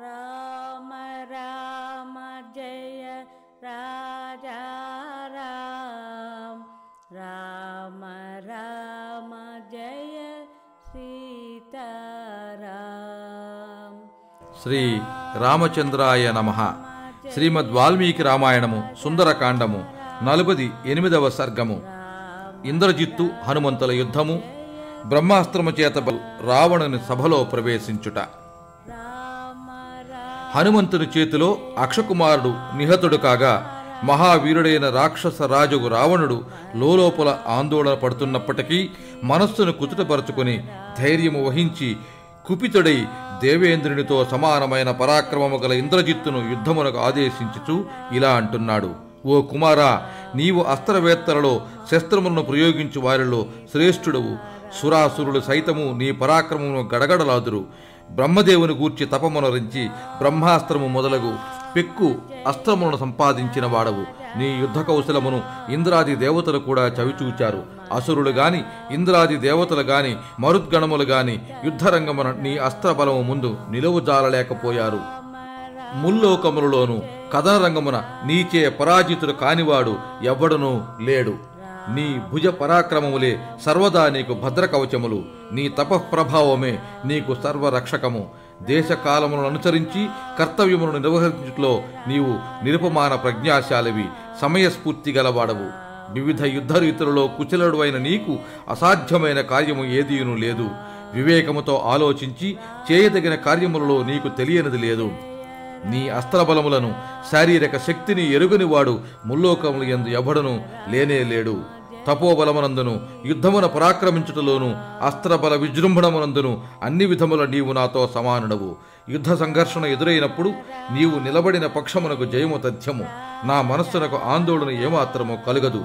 రామ రామ జయ రాజా రామ. రామ రామ జయ సీతారాం శ్రీ రామచంద్రాయ నమ. శ్రీమద్ వాల్మీకి రామాయణము సుందరకాండము నలుపది ఎనిమిదవ సర్గము. ఇంద్రజిత్తు హనుమంతుల యుద్ధము బ్రహ్మాస్త్రము చేత రావణుని సభలో ప్రవేశించుట. హనుమంతుని చేతిలో అక్షకుమారుడు నిహతుడు కాగా మహావీరుడైన రాక్షస రాజుగు రావణుడు లోలోపల ఆందోళన పడుతున్నప్పటికీ మనస్సును కుతుటపరుచుకుని ధైర్యము వహించి కుపితుడై దేవేంద్రునితో సమానమైన పరాక్రమము గల ఇంద్రజిత్తును యుద్ధమునకు ఆదేశించుచు ఇలా అంటున్నాడు. ఓ కుమారా నీవు అస్త్రవేత్తలలో శస్త్రములను ప్రయోగించు వారిలో శ్రేష్ఠుడవు. సురాసురులు సైతము నీ పరాక్రమమును గడగడలాదురు. బ్రహ్మదేవుని గూర్చి తపమునరించి బ్రహ్మాస్త్రము మొదలగు పెక్కు అస్త్రములను సంపాదించిన వాడవు. నీ యుద్ధ కౌశలమును ఇంద్రాది దేవతలు కూడా చవిచూచారు. అసురులు గాని ఇంద్రాది దేవతలు గాని మరుద్గణములు గాని యుద్ధరంగమున నీ అస్త్రబలము ముందు నిలువుజాలలేకపోయారు ముల్లోకములలోను కథనరంగమున నీచే పరాజితుడు కానివాడు ఎవ్వడునూ లేడు. నీ భుజ పరాక్రమములే సర్వదా నీకు భద్రకవచములు. నీ తపఃప్రభావమే నీకు సర్వరక్షకము. దేశకాలములను అనుసరించి కర్తవ్యములను నిర్వహించుట్లో నీవు నిరుపమాన ప్రజ్ఞాశాలివి సమయస్ఫూర్తి గలవాడవు. వివిధ యుద్ధ రీతులలో కుశలుడు అయిన నీకు అసాధ్యమైన కార్యము ఏదీను లేదు. వివేకముతో ఆలోచించి చేయదగిన కార్యములలో నీకు తెలియనిది లేదు. నీ అస్త్రబలములను శారీరక శక్తిని ఎరుగనివాడు ముల్లోకములు ఎందు ఎవడను లేనే లేడు. తపోబలమునందును యుద్ధమున పరాక్రమించుటలోను అస్త్రబల విజృంభణమునందును అన్ని విధముల నీవు నాతో సమానుడవు. యుద్ధ సంఘర్షణ ఎదురైనప్పుడు నీవు నిలబడిన పక్షమునకు జయము తథ్యము. నా మనస్సునకు ఆందోళన ఏమాత్రము కలుగదు.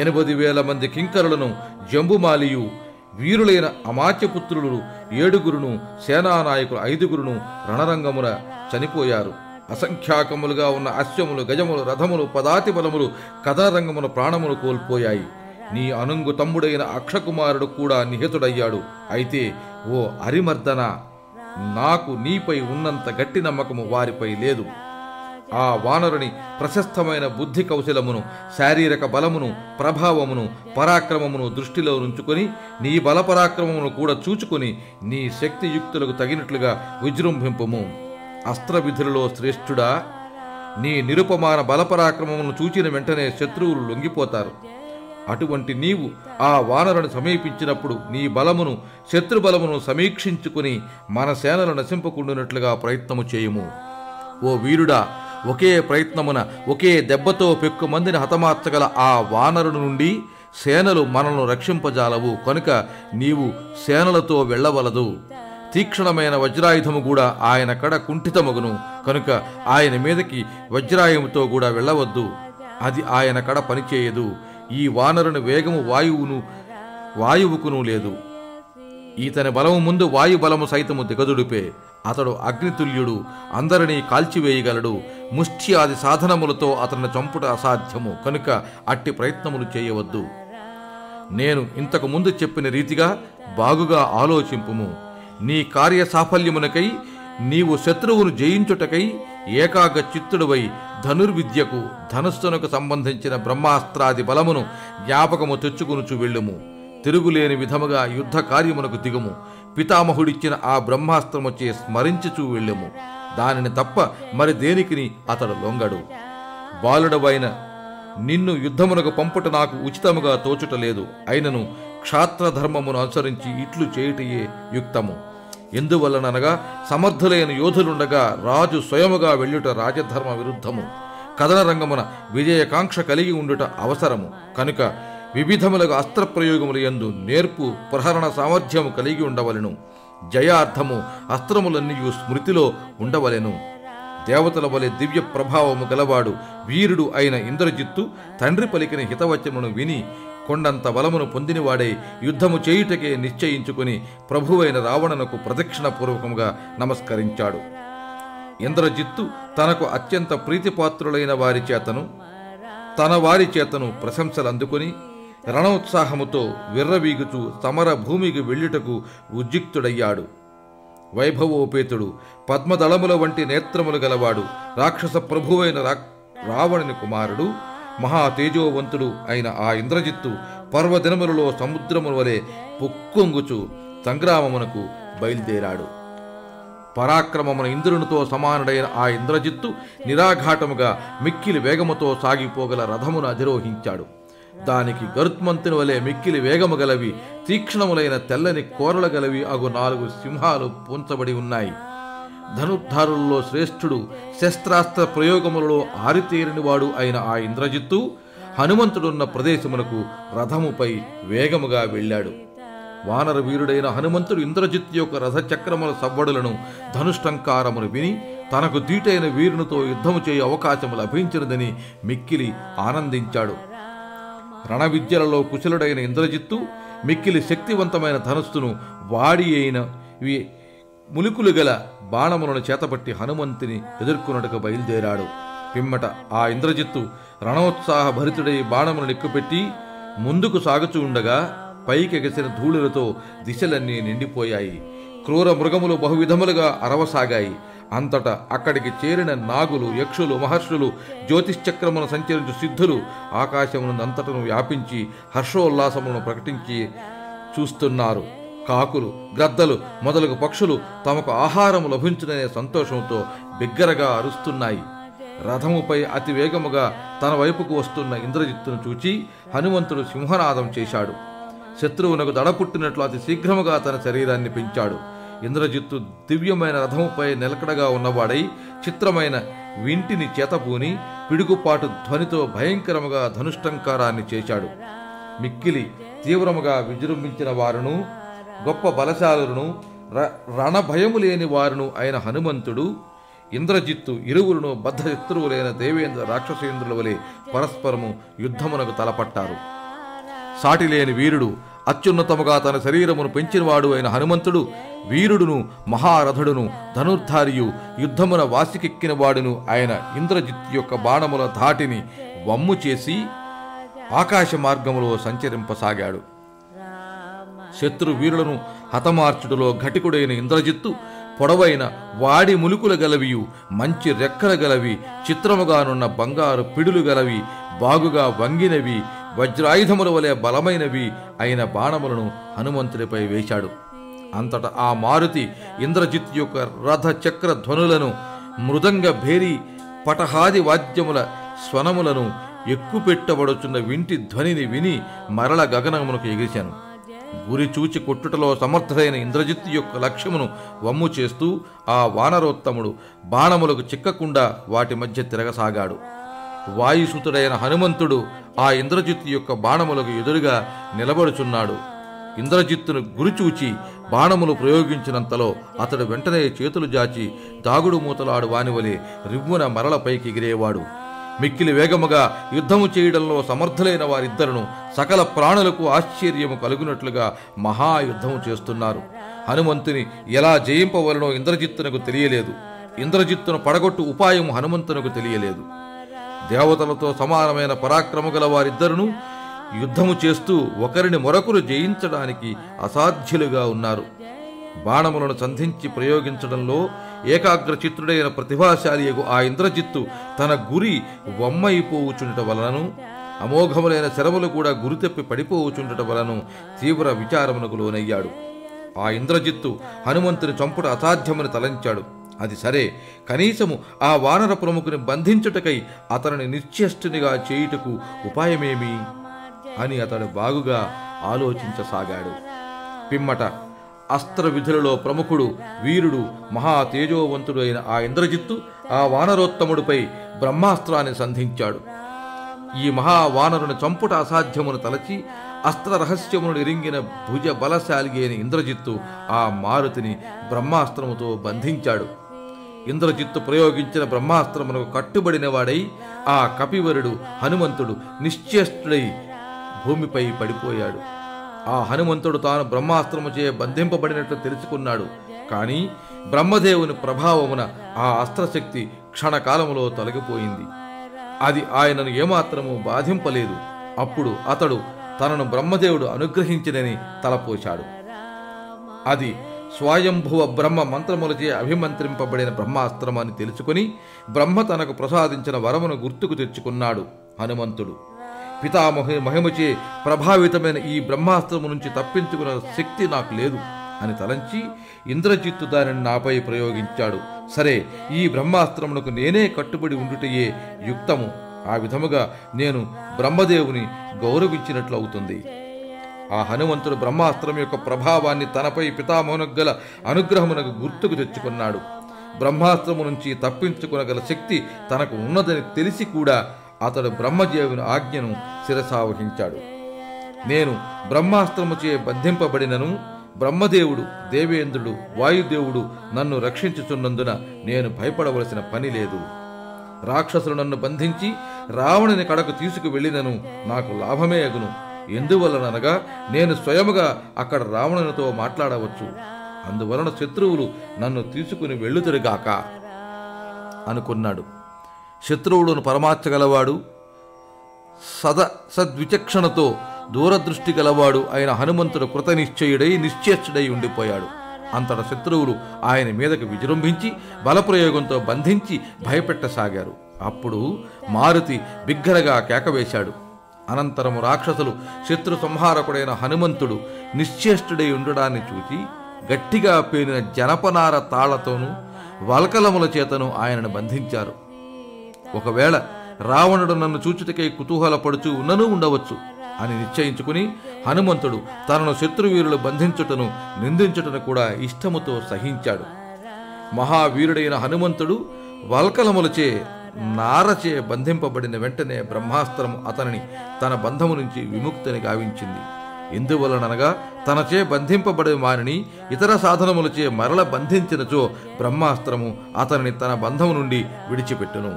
ఎనభది వేల మంది కింకరులను జంబుమాలియు వీరులైన అమాత్యపుత్రులు ఏడుగురును సేనానాయకులు ఐదుగురును రణరంగమున చనిపోయారు. అసంఖ్యాకములుగా ఉన్న అశ్వములు గజములు రథములు పదాతి బలములు కథారంగమున ప్రాణములు కోల్పోయాయి. నీ అనుంగు తమ్ముడైన అక్షకుమారుడు కూడా నిహితుడయ్యాడు. అయితే ఓ అరిమర్దన నాకు నీపై ఉన్నంత గట్టి నమ్మకము వారిపై లేదు. ఆ వానరుని ప్రశస్తమైన బుద్ధి కౌశలమును శారీరక బలమును ప్రభావమును పరాక్రమమును దృష్టిలో ఉంచుకొని నీ బలపరాక్రమమును కూడా చూచుకొని నీ శక్తియుక్తులకు తగినట్లుగా విజృంభింపము. అస్త్రవిధులలో శ్రేష్ఠుడా నీ నిరుపమాన బలపరాక్రమమును చూచిన వెంటనే శత్రువులు లొంగిపోతారు. అటువంటి నీవు ఆ వానరుని సమీపించినప్పుడు నీ బలమును శత్రుబలమును సమీక్షించుకుని మన సేనలు నశింపకుండునట్లుగా ప్రయత్నము చేయము. ఓ వీరుడా ఒకే ప్రయత్నమున ఒకే దెబ్బతో పెక్కు మందిని హతమార్చగల ఆ వానరుడు నుండి సేనలు మనల్ని రక్షింపజాలవు. కనుక నీవు సేనలతో వెళ్ళవలదు. తీక్షణమైన వజ్రాయుధము కూడా ఆయన కడ కుంఠితమగును. కనుక ఆయన మీదకి వజ్రాయుముతో కూడా వెళ్ళవద్దు. అది ఆయన కడ పనిచేయదు. ఈ వానరుని వేగము వాయువును వాయువుకును లేదు. ఈతని బలము ముందు వాయుబలము సైతము దిగదుడిపే. అతడు అగ్నితుల్యుడు అందరినీ కాల్చివేయగలడు. ముష్టి ఆది సాధనములతో అతన్ని చంపుట అసాధ్యము. కనుక అట్టి ప్రయత్నములు చేయవద్దు. నేను ఇంతకు ముందు చెప్పిన రీతిగా బాగుగా ఆలోచింపుము. నీ కార్య సాఫల్యమునకై నీవు శత్రువును జయించుటకై ఏకాగ చిత్తుడువై ధనుర్విద్యకు ధనుస్సునకు సంబంధించిన బ్రహ్మాస్త్రాది బలమును జ్ఞాపకము తెచ్చుకొనుచు వెళ్ళుము. తిరుగులేని విధముగా యుద్ధ కార్యమునకు దిగుము. పితామహుడిచ్చిన ఆ బ్రహ్మాస్త్రముచే స్మరించుచూ వెళ్ళుము. దానిని తప్ప మరి దేనికిని అతడు లొంగడు. బాలుడవైన నిన్ను యుద్ధమునకు పంపుట నాకు ఉచితముగా తోచుటలేదు. అయినను క్షాత్రధర్మమును అనుసరించి ఇట్లు చేయుటయే యుక్తము. ఎందువలననగా సమర్థులైన యోధులుండగా రాజు స్వయముగా వెళ్ళుట రాజధర్మ విరుద్ధము. కథనరంగమున విజయకాంక్ష కలిగి ఉండుట అవసరము. కనుక వివిధములకు అస్త్రప్రయోగములు యందు నేర్పు ప్రహరణ సామర్థ్యము కలిగి ఉండవలెను. జయార్థము అస్త్రములన్నీ స్మృతిలో ఉండవలెను. దేవతల వలె దివ్య ప్రభావము గలవాడు వీరుడు అయిన ఇంద్రజిత్తు తండ్రి పలికిన హితవచమును విని కొండంత బలమును పొందినవాడే యుద్ధము చేయుటకే నిశ్చయించుకుని ప్రభువైన రావణునకు ప్రదక్షిణపూర్వకంగా నమస్కరించాడు. ఇంద్రజిత్తు తనకు అత్యంత ప్రీతిపాత్రులైన వారి చేతను తన వారి చేతను ప్రశంసలు అందుకుని రణోత్సాహముతో విర్రవీగుచూ సమర భూమికి వెళ్ళుటకు ఉద్యుక్తుడయ్యాడు. వైభవోపేతుడు పద్మదళముల వంటి నేత్రములు గలవాడు రాక్షస ప్రభువైన రా- రావణుని కుమారుడు మహా తేజోవంతుడు అయిన ఆ ఇంద్రజిత్తు పర్వదినములలో సముద్రముల వలె పొక్కొంగుచు సంగ్రామమునకు బయలుదేరాడు. పరాక్రమమున ఇంద్రునితో సమానుడైన ఆ ఇంద్రజిత్తు నిరాఘాటముగా మిక్కిలి వేగముతో సాగిపోగల రథమును అధిరోహించాడు. దానికి గరుత్మంతుని వలె మిక్కిలి వేగము గలవి తీక్ష్ణములైన తెల్లని కోరల గలవి అగు నాలుగు సింహాలు పూంచబడి ఉన్నాయి. ధనుర్ధారులలో శ్రేష్ఠుడు శస్త్రాస్త్ర ప్రయోగములలో ఆరితేరినవాడు అయిన ఆ ఇంద్రజిత్తు హనుమంతుడున్న ప్రదేశమునకు రథముపై వేగముగా వెళ్ళాడు. వానర వీరుడైన హనుమంతుడు ఇంద్రజిత్తు యొక్క రథచక్రముల సవ్వడులను ధనుష్టంకారములు విని తనకు దీటైన వీరునితో యుద్ధము చేయ అవకాశము లభించినదని మిక్కిలి ఆనందించాడు. రణ విద్యలలో కుశలుడైన ఇంద్రజిత్తు మిక్కిలి శక్తివంతమైన ధనుస్సును వాడి అయిన ములుకులు గల బాణములను చేతపట్టి హనుమంతుని ఎదుర్కొనుటకు బయలుదేరాడు. పిమ్మట ఆ ఇంద్రజిత్తు రణోత్సాహ భరితుడై బాణములను ఎక్కుపెట్టి ముందుకు సాగుచూ ఉండగా పైకెగసిన ధూళులతో దిశలన్నీ నిండిపోయాయి. క్రూర మృగములు బహువిధములుగా అరవసాగాయి. అంతటా అక్కడికి చేరిన నాగులు యక్షులు మహర్షులు జ్యోతిశ్చక్రమును సంచరించు సిద్ధులు ఆకాశమునంతటను వ్యాపించి హర్షోల్లాసములను ప్రకటించి చూస్తున్నారు. కాకులు గ్రద్దలు మొదలగు పక్షులు తమకు ఆహారం లభించుననే సంతోషంతో బిగ్గరగా అరుస్తున్నాయి. రథముపై అతి వేగముగా తన వైపుకు వస్తున్న ఇంద్రజిత్తును చూచి హనుమంతుడు సింహనాదం చేశాడు. శత్రువునకు దడపుట్టినట్లు అతి శీఘ్రముగా తన శరీరాన్ని పెంచాడు. ఇంద్రజిత్తు దివ్యమైన రథముపై నిలకడగా ఉన్నవాడై చిత్రమైన వింటిని చేతపూని పిడుగుపాటు ధ్వనితో భయంకరముగా ధనుష్టంకారాన్ని చేశాడు. మిక్కిలి తీవ్రముగా విజృంభించిన వారును గొప్ప బలశాలులను ర- రణభయము లేని వారును అయిన హనుమంతుడు ఇంద్రజిత్తు ఇరువురును బద్ధ శత్రువులైన దేవేంద్ర రాక్షసేంద్రుల వలె పరస్పరము యుద్ధమునకు తలపట్టారు. సాటిలేని వీరుడు అత్యున్నతముగా తన శరీరమును పెంచినవాడు అయిన హనుమంతుడు వీరుడును మహారథుడును ధనుర్ధారియు యుద్ధమున వాసికెక్కిన వాడును ఆయన ఇంద్రజిత్ యొక్క బాణముల ధాటిని వమ్ము చేసి ఆకాశ మార్గములో సంచరింపసాగాడు. శత్రు వీరులను హతమార్చుడులో ఘటికుడైన ఇంద్రజిత్తు పొడవైన వాడి ములుకుల గలవియు మంచి రెక్కల గలవి చిత్రముగానున్న బంగారు పిడులు గలవి బాగుగా వంగినవి వజ్రాయుధముల వలె బలమైనవి అయిన బాణములను హనుమంతుడిపై వేశాడు. అంతటా ఆ మారుతి ఇంద్రజిత్ యొక్క రథ చక్ర ధ్వనులను మృదంగ భేరి పటహాది వాద్యముల స్వనములను ఎక్కుపెట్టబడుచున్న వింటి ధ్వనిని విని మరల గగనమునకు ఎగిరిచాను గురి చూచి కొట్టుటలో సమర్థుడైన ఇంద్రజిత్తు యొక్క లక్ష్యమును వమ్ము చేస్తూ ఆ వానరోత్తముడు బాణములకు చిక్కకుండా వాటి మధ్య తిరగసాగాడు. వాయుసుతుడైన హనుమంతుడు ఆ ఇంద్రజిత్తు యొక్క బాణములకు ఎదురుగా నిలబడుచున్నాడు. ఇంద్రజిత్తును గురిచూచి బాణములు ప్రయోగించినంతలో అతడు వెంటనే చేతులు జాచి దాగుడు మూతలాడు వానివలే రివ్వున మరలపైకి ఎగిరేవాడు. మిక్కిలి వేగముగా యుద్ధము చేయడంలో సమర్థులైన వారిద్దరును సకల ప్రాణులకు ఆశ్చర్యము కలుగునట్లుగా మహాయుద్ధము చేస్తున్నారు. హనుమంతుని ఎలా జయింపవలనో ఇంద్రజిత్తునకు తెలియలేదు. ఇంద్రజిత్తును పడగొట్టు ఉపాయం హనుమంతునకు తెలియలేదు. దేవతలతో సమానమైన పరాక్రము గల వారిద్దరును యుద్ధము చేస్తూ ఒకరిని మరొకరు జయించడానికి అసాధ్యులుగా ఉన్నారు. బాణములను సంధించి ప్రయోగించడంలో ఏకాగ్రచిత్రుడైన ప్రతిభాశాలియకు ఆ ఇంద్రజిత్తు తన గురి వమ్మైపోవుచుండట వలనను అమోఘములైన శరములు కూడా గురితెప్పి పడిపోవుచుండట వలన తీవ్ర విచారమునకు లోనయ్యాడు. ఆ ఇంద్రజిత్తు హనుమంతుని చంపుట అసాధ్యమని తలంచాడు. అది సరే. కనీసము ఆ వానర ప్రముఖుని బంధించుటకై అతనిని నిశ్చేష్టునిగా చేయుటకు ఉపాయమేమి? అని అతడు బాగుగా ఆలోచించసాగాడు. పిమ్మట అస్త్ర విధులలో ప్రముఖుడు వీరుడు మహా తేజోవంతుడు అయిన ఆ ఇంద్రజిత్తు ఆ వానరోత్తముడిపై బ్రహ్మాస్త్రాన్ని సంధించాడు. ఈ మహావానరుని చంపుట అసాధ్యమును తలచి అస్త్ర రహస్యమును ఇరింగిన భుజ బలశాలి అయిన ఇంద్రజిత్తు ఆ మారుతిని బ్రహ్మాస్త్రముతో బంధించాడు. ఇంద్రజిత్తు ప్రయోగించిన బ్రహ్మాస్త్రమునకు కట్టుబడిన వాడై ఆ కపివరుడు హనుమంతుడు నిశ్చేష్టుడై భూమిపై పడిపోయాడు. ఆ హనుమంతుడు తాను బ్రహ్మాస్త్రముచే బంధింపబడినట్లు తెలుసుకున్నాడు. కాని బ్రహ్మదేవుని ప్రభావమున ఆ అస్త్రశక్తి క్షణకాలములో తొలగిపోయింది. అది ఆయనను ఏమాత్రము బాధింపలేదు. అప్పుడు అతడు తనను బ్రహ్మదేవుడు అనుగ్రహించినని తలపోశాడు. అది స్వయంభువ బ్రహ్మ మంత్రములచే అభిమంత్రింపబడిన బ్రహ్మాస్త్రం అని తెలుసుకుని బ్రహ్మ తనకు ప్రసాదించిన వరమును గుర్తుకు తెచ్చుకున్నాడు హనుమంతుడు. పితామహ మహిమచే ప్రభావితమైన ఈ బ్రహ్మాస్త్రము నుంచి తప్పించుకున్న శక్తి నాకు లేదు అని తలంచి ఇంద్రజిత్తు దానిని నాపై ప్రయోగించాడు. సరే ఈ బ్రహ్మాస్త్రమునకు నేనే కట్టుబడి ఉండుటయే యుక్తము. ఆ విధముగా నేను బ్రహ్మదేవుని గౌరవించినట్లు అవుతుంది ఆ హనుమంతుడు బ్రహ్మాస్త్రం యొక్క ప్రభావాన్ని తనపై పితామోహనకు గల అనుగ్రహమునకు గుర్తుకు తెచ్చుకున్నాడు. బ్రహ్మాస్త్రము నుంచి తప్పించుకునగల శక్తి తనకు ఉన్నదని తెలిసి కూడా అతడు బ్రహ్మదేవుని ఆజ్ఞను శిరసావహించాడు నేను బ్రహ్మాస్త్రముచే బంధింపబడినను బ్రహ్మదేవుడు దేవేంద్రుడు వాయుదేవుడు నన్ను రక్షించుచున్నందున నేను భయపడవలసిన పని లేదు. రాక్షసులు నన్ను బంధించి రావణుని కడకు తీసుకువెళ్ళినను నాకు లాభమే అగును. ఎందువలననగా నేను స్వయముగా అక్కడ రావణునితో మాట్లాడవచ్చు. అందువలన శత్రువులు నన్ను తీసుకుని వెళ్ళుతురుగాక అనుకున్నాడు. శత్రువులను పరమార్చగలవాడు సద సద్విచక్షణతో దూరదృష్టి గలవాడు అయిన హనుమంతుడు కృతనిశ్చయుడై నిశ్చేష్టుడై ఉండిపోయాడు. అంతట శత్రువులు ఆయన మీదకు విజృంభించి బలప్రయోగంతో బంధించి భయపెట్టసాగారు. అప్పుడు మారుతి బిగ్గరగా కేకవేశాడు. అనంతరము రాక్షసులు శత్రు సంహారకుడైన హనుమంతుడు నిశ్చేష్టుడై ఉండడాన్ని చూచి గట్టిగా పేలిన జనపనార తాళ్ళతోనూ వల్కలముల చేతను ఆయనను బంధించారు. ఒకవేళ రావణుడు నన్ను చూచుటకై కుతూహలపడుచు ఉన్ననూ ఉండవచ్చు అని నిశ్చయించుకుని హనుమంతుడు తనను శత్రువీరులు బంధించుటను నిందించుటను కూడా ఇష్టముతో సహించాడు. మహావీరుడైన హనుమంతుడు వల్కలములచే నారచే బంధింపబడిన వెంటనే బ్రహ్మాస్త్రం అతనిని తన బంధము నుంచి విముక్తిని గావించింది. ఎందువలననగా తనచే బంధింపబడిన వారిని ఇతర సాధనములచే మరల బంధించినచో బ్రహ్మాస్త్రము అతనిని తన బంధము నుండి విడిచిపెట్టును.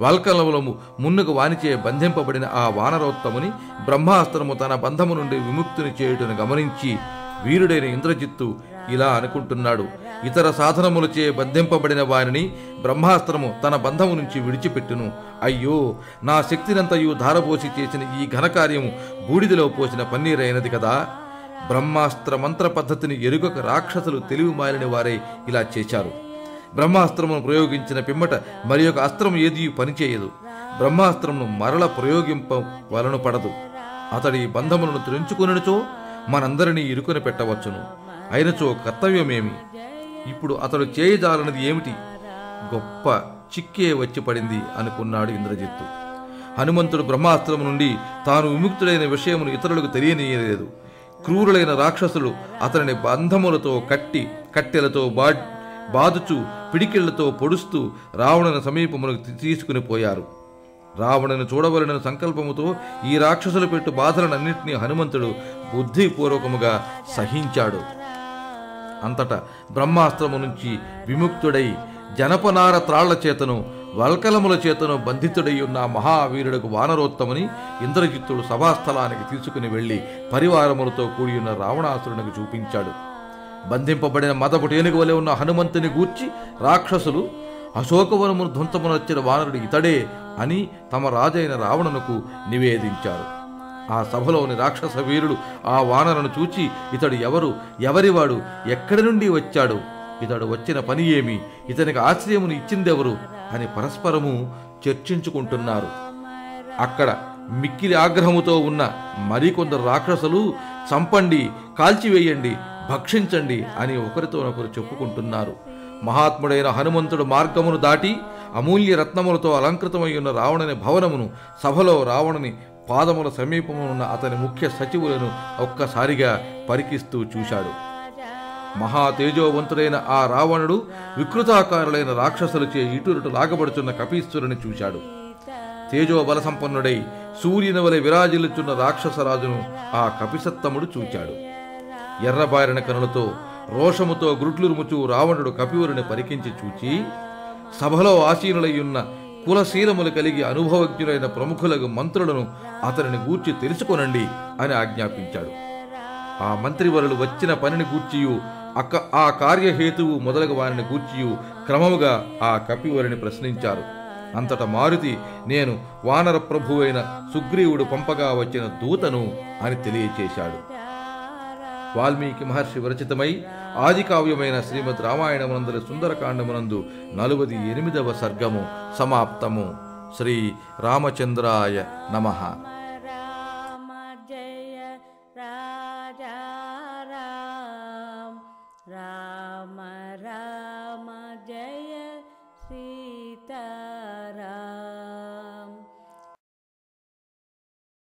వాల్కలములము మున్నుకు వానిచే బంధింపబడిన ఆ వానరోత్తముని బ్రహ్మాస్త్రము తన బంధము నుండి విముక్తిని చేయుటను గమనించి వీరుడైన ఇంద్రజిత్తు ఇలా అనుకుంటున్నాడు. ఇతర సాధనములచే బంధింపబడిన వారిని బ్రహ్మాస్త్రము తన బంధము నుంచి విడిచిపెట్టును. అయ్యో నా శక్తినంతయు ధారపోసి చేసిన ఈ ఘనకార్యము బూడిదలో పోసిన పన్నీరైనది కదా. బ్రహ్మాస్త్ర మంత్ర పద్ధతిని ఎరుగక రాక్షసులు తెలివి మారిన వారే ఇలా చేశారు. బ్రహ్మాస్త్రమును ప్రయోగించిన పిమ్మట మరి ఒక అస్త్రం ఏదీ పనిచేయదు. బ్రహ్మాస్త్రమును మరల ప్రయోగింప వలన పడదు అతడి బంధములను త్రెంచుకునిచో మనందరినీ ఇరుకుని పెట్టవచ్చును. అయినచో కర్తవ్యమేమి? ఇప్పుడు అతడు చేయజాలన్నది ఏమిటి? గొప్ప చిక్కే వచ్చి పడింది అనుకున్నాడు ఇంద్రజిత్తు. హనుమంతుడు బ్రహ్మాస్త్రము నుండి తాను విముక్తుడైన విషయమును ఇతరులకు తెలియనీయలేదు. క్రూరులైన రాక్షసులు అతనిని బంధములతో కట్టి కట్టెలతో బా బాదుచు పిడికిళ్ళతో పొడుస్తూ రావణుని సమీపమునకు తీసుకుని పోయారు. రావణుని చూడవలన సంకల్పముతో ఈ రాక్షసులు పెట్టు బాధలనన్నింటినీ హనుమంతుడు బుద్ధిపూర్వకముగా సహించాడు. అంతటా బ్రహ్మాస్త్రము నుంచి విముక్తుడై జనపనార త్రాళ్ళ చేతను వల్కలముల చేతను బంధితుడై ఉన్న మహావీరుడకు వానరోత్తముని ఇంద్రజిత్తుడు సభాస్థలానికి తీసుకుని వెళ్ళి పరివారములతో కూడి ఉన్న రావణాసురునికి చూపించాడు. బంధింపబడిన మదపు టేనుగు వలె ఉన్న హనుమంతుని గూర్చి రాక్షసులు అశోకవనమును ధ్వంసమునొచ్చిన వానరుడు ఇతడే అని తమ రాజైన రావణునకు నివేదించారు. ఆ సభలోని రాక్షస వీరుడు ఆ వానరను చూచి ఇతడు ఎవరు? ఎవరివాడు? ఎక్కడి నుండి వచ్చాడు? ఇతడు వచ్చిన పని ఏమి? ఇతనికి ఆశ్రయమును ఇచ్చిందెవరు? అని పరస్పరము చర్చించుకుంటున్నారు. అక్కడ మిక్కిలి ఆగ్రహముతో ఉన్న మరికొందరు రాక్షసులు చంపండి కాల్చివేయండి భక్షించండి అని ఒకరితోనొకరు చెప్పుకుంటున్నారు. మహాత్ముడైన హనుమంతుడు మార్గమును దాటి అమూల్య రత్నములతో అలంకృతమై ఉన్న రావణుని భవనమును సభలో రావణుని పాదముల సమీపమునున్న అతని ముఖ్య సచివులను ఒక్కసారిగా పరికిస్తూ చూశాడు. మహా తేజోవంతుడైన ఆ రావణుడు వికృతాకారులైన రాక్షసులచే ఇటురుటు లాగబడుచున్న కపీశ్వరుని చూశాడు. తేజోబల సంపన్నుడై సూర్యుని వలె విరాజిల్లుచున్న రాక్షసరాజును ఆ కపిసత్తముడు చూచాడు. ఎర్రబారిన కనులతో రోషముతో గురుట్లురుముచు రావణుడు కపివరుని పరికించి చూచి సభలో ఆసీనులయ్యున్న కులశీలములు కలిగి అనుభవజ్ఞులైన ప్రముఖులకు మంత్రులను అతనిని గూర్చి తెలుసుకొనండి అని ఆజ్ఞాపించాడు. ఆ మంత్రివరులు వచ్చిన పనిని గూర్చియు అక్క ఆ కార్యహేతువు మొదలగు వారిని గూర్చియు క్రమముగా ఆ కపివరిని ప్రశ్నించారు. అంతట మారుతి నేను వానర ప్రభువైన సుగ్రీవుడు పంపగా వచ్చిన దూతను అని తెలియచేశాడు. వాల్మీకి మహర్షి విరచితమై ఆదికావ్యమైన శ్రీమద్ రామాయణమునందరి సుందరకాండమునందు నలువది ఎనిమిదవ సర్గము సమాప్తము. శ్రీ రామచంద్రాయ నమః